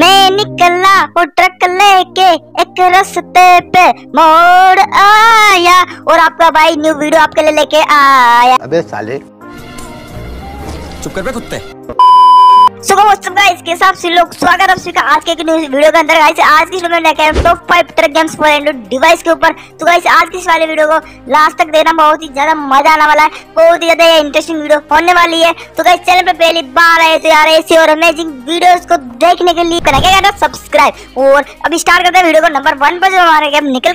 मैं निकला वो ट्रक लेके एक रस्ते पे मोड़ आया और आपका भाई न्यू वीडियो आपके लिए लेके आया। अबे साले। चुप कर बे कुत्ते। का हिसाब से लोग स्वागत आप सभी का आज के एक न्यू वीडियो के अंदर। गाइस, आज की वीडियो में लेकर top 5 truck games for Android device के ऊपर। तो गाइस, आज की इस वाले वीडियो को लास्ट तक देखना बहुत ही ज़्यादा मज़ा आने वाला है, बहुत ही ज़्यादा इंटरेस्टिंग वीडियो होने वाली है। तो गाइस, चैनल पे पहली बार आए तो यार, ऐसे और अमेजिंग वीडियोस को देखने के लिए सब्सक्राइब और स्टार्ट करते हैं वीडियो को। नंबर वन पर जो हमारे गेम निकल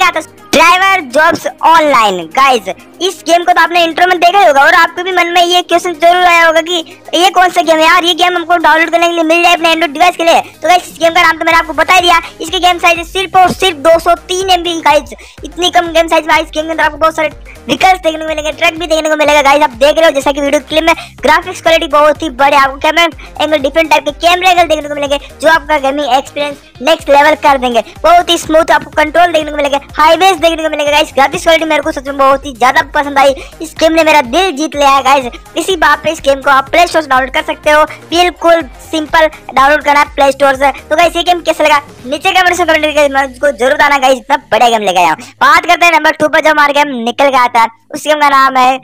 ड्राइवर जॉब्स ऑनलाइन गाइस इस गेम को तो आपने इंट्रो में देखा ही होगा और आपके भी मन में ये क्वेश्चन ज़रूर आया होगा कि ये कौन सा गेम है यार? ये गेम हमको डाउनलोड करने के लिए मिल जाए अपने एंड्रॉइड डिवाइस के लिए। तो गाइस इस गेम का नाम तो मैंने आपको बता दिया। इसके गेम साइज़ सिर्फ़ और सिर्फ़ 203 एमबी गाइस इतनी कम गेम साइज़ में इस गेम के अंदर आपको बहुत सारे व्हीकल्स देखने को मिलेंगे ट्रक भी देखने को मिलेगा। गाइस आप देख रहे हो, जैसा कि वीडियो क्लिप में ग्राफिक्स क्वालिटी बहुत ही बड़े आपको कैमरा एंगल डिफरेंट टाइप के कैमरे एंगल देखने को मिलेंगे, जो आपका गेमिंग एक्सपीरियंस नेक्स्ट लेवल कर देंगे। बहुत ही स्मूथ आपको कंट्रोल देखने को मिलेगा हाईवेज देखने को मिलेगा। गाइस ग्राफिक्स क्वालिटी मेरे को सच में बहुत ही ज़्यादा पसंद आई। इस गेम ने मेरा दिल जीत लिया है गाइस इसी बात पे इस गेम को आप प्ले स्टोर से डाउनलोड कर सकते हो। बिल्कुल सिंपल डाउनलोड करना है प्ले स्टोर से। तो गाइस ये गेम कैसा लगा? नीचे कमेंट से कमेंट को ज़रूर बताना गाइस इतना बड़ा गेम लेके आया बात करते हैं नंबर टू पर जो हमारा गेम निकल गया था उस गेम का नाम है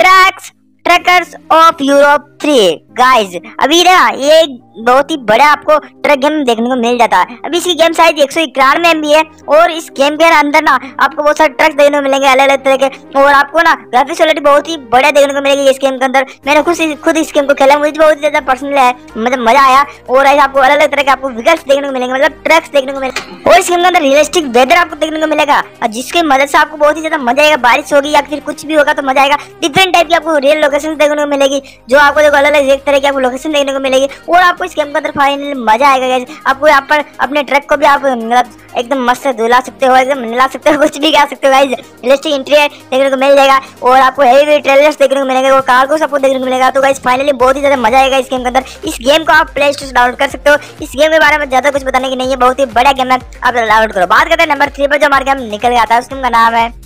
trucks truckers of Europe three guys अभी ना ये बहुत ही बड़ा आपको ट्रक गेम देखने को मिल जाता है। अभी इसकी गेम साइज़ एक सौ इक्यानवे एम है और इस गेम के अंदर ना आपको बहुत सारे ट्रक देखने को मिलेंगे अलग अलग तरह के। और आपको ना ग्राफिक्स क्वालिटी बहुत ही बड़ा देखने को मिलेगी इस गेम के अंदर। मैंने खुद खुद इस गेम को खेला, मुझे बहुत ही ज़्यादा पर्सनल है मतलब मज़ा आया। और आपको अलग अलग तरह के आपको व्हीकल्स देखने को मिलेंगे मतलब ट्रक्स देखने को मिलेंगे। और इस गेम के अंदर रियलिस्टिक वेदर आपको देखने को मिलेगा। जिसकी मदद से आपको बहुत ही ज़्यादा मज़ा आएगा, बारिश होगी या फिर कुछ भी होगा तो मज़ा आएगा। डिफरेंट टाइप की आपको रियल लोकेशन देखने को मिलेगी, जो आपको देखो अलग अलग तरह की आपको लोकेशन देखने को मिलेगी, और आपको इस गेम के अंदर फाइनली मज़ा आएगा गाइस आपको यहाँ पर अपने ट्रक को भी आप मतलब एकदम मस्त धुला सकते हो, एकदम मिला सकते हो, कुछ भी कर सकते हो गाइस रियलिस्टिक इंटीरियर देखने को मिल जाएगा, और आपको हेवी ट्रेलर्स देखने को मिलेगा, और कार्गो आपको देखने को मिलेगा. तो गाइस फाइनली बहुत ही ज़्यादा मज़ा आएगा इस गेम के अंदर. इस गेम को आप प्ले स्टोर से डाउनलोड कर सकते हो. इस गेम के बारे में ज़्यादा कुछ बताने की नहीं है, बहुत ही बड़ा गेम है. आप डाउनलोड करो. बात करते हैं नंबर थ्री पर, जो हमारे गेम निकल गया था उस गेम का नाम है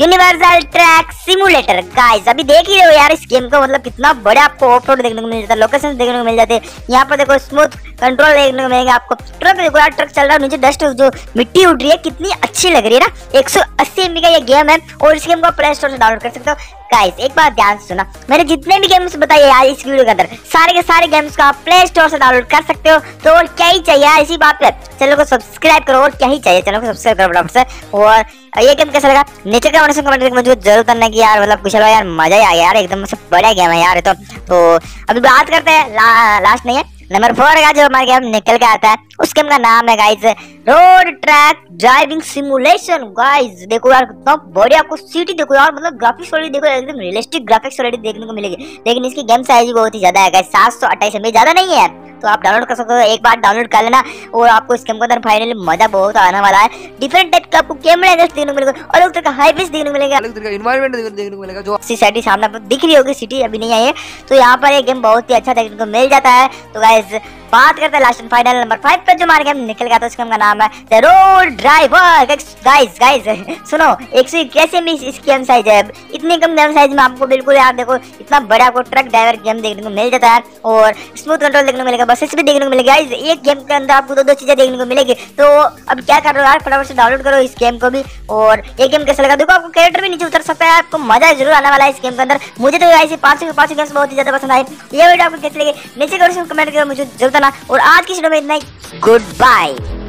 यूनिवर्सल ट्रैक सिमुलेटर गाइस अभी देख ही रहे हो यार, इस गेम का मतलब कितना बड़ा आपको ऑफ़ रोड देखने को मिल जाता है लोकेशन देखने को मिल जाते हैं। यहाँ पर देखो स्मूथ कंट्रोल देखने को मिलेगा आपको। ट्रक देखो यार ट्रक चल रहा है, नीचे डस्ट जो मिट्टी उठ रही है, कितनी अच्छी लग रही है ना। एक सौ का ये गेम है, और इस गेम को प्ले स्टोर से डाउनलोड कर सकते हो। गाइस एक बात ध्यान से सुना। मैंने जितने भी गेम्स बताए यार इस वीडियो के अंदर, सारे के सारे गेम्स को आप प्ले स्टोर से डाउनलोड कर सकते हो। तो और क्या ही चाहिए यार इसी बात पे? चैनल को सब्सक्राइब करो और क्या ही चाहिए? चैनल को सब्सक्राइब करो फटाफट से। और ये गेम कैसा लगा? नीचे कमेंट से कमेंट मुझे ज़रूर करना कि यार मतलब कुछ यार मज़ा ही आ गया यार, एकदम से बड़ा गेम है यार तो। तो अभी बात करते हैं लास्ट नहीं है। नंबर फोर का जो हमारे गेम निकल के आता है उस गेम का नाम है guys road track driving simulation guys देखो यार, कितना बढ़िया आपको सिटी देखो यार मतलब ग्राफिक्स ऑलरेडी देखो एकदम रियलिस्टिक ग्राफिक्स ऑलरेडी देखने को मिलेगी। लेकिन इसकी गेम साइज़ बहुत ही ज़्यादा है गाइस सात सौ अट्ठाईस ज़्यादा नहीं है। तो आप डाउनलोड कर सकते हो। एक बार डाउनलोड कर लेना और आपको इस गेम के अंदर फाइनली मज़ा बहुत आने वाला है। डिफरेंट टाइप का आपको कैमरा एंगल्स देखने को मिलेगा अलग तरह का हाईवेज देखने को मिलेगा। अलग तरह का एनवायरनमेंट देखने को मिलेगा जो सिटी सामने दिख रही होगी सिटी अभी नहीं आई है। तो यहाँ पर ये गेम बहुत ही अच्छा देखने को मिल जाता है। तो गाइस बात करते हैं लास्ट फाइनल नंबर फाइव पर जो हमारे गेम निकल गया था उस गेम का नाम है the road driver guys guys सुनो, एक सौ कैसे में इस गेम साइज़ है? इतनी कम गेम साइज़ में आपको बिल्कुल यार देखो, इतना बड़ा आपको ट्रक ड्राइवर गेम देखने को मिल जाता है और स्मूथ कंट्रोल देखने को मिलेगा बसेस भी देखने को मिलेगा। गाइस एक गेम के अंदर आपको दो दो चीज़ें देखने को मिलेगी। तो अब क्या कर रहे हो यार? फटाफट से डाउनलोड करो इस गेम को भी, और ये गेम कैसा लगा? देखो, आपको कैरेक्टर भी नीचे उतर सकता है आपको मज़ा ज़रूर आने वाला है इस गेम के अंदर। मुझे तो ऐसे पाँच पाँच गेम्स बहुत ही ज़्यादा पसंद आए। ये वीडियो आपको कैसे लगे? नीचे कमेंट करो, मुझे ज़रूर बताना और आज की वीडियो में इतना ही गुड बाय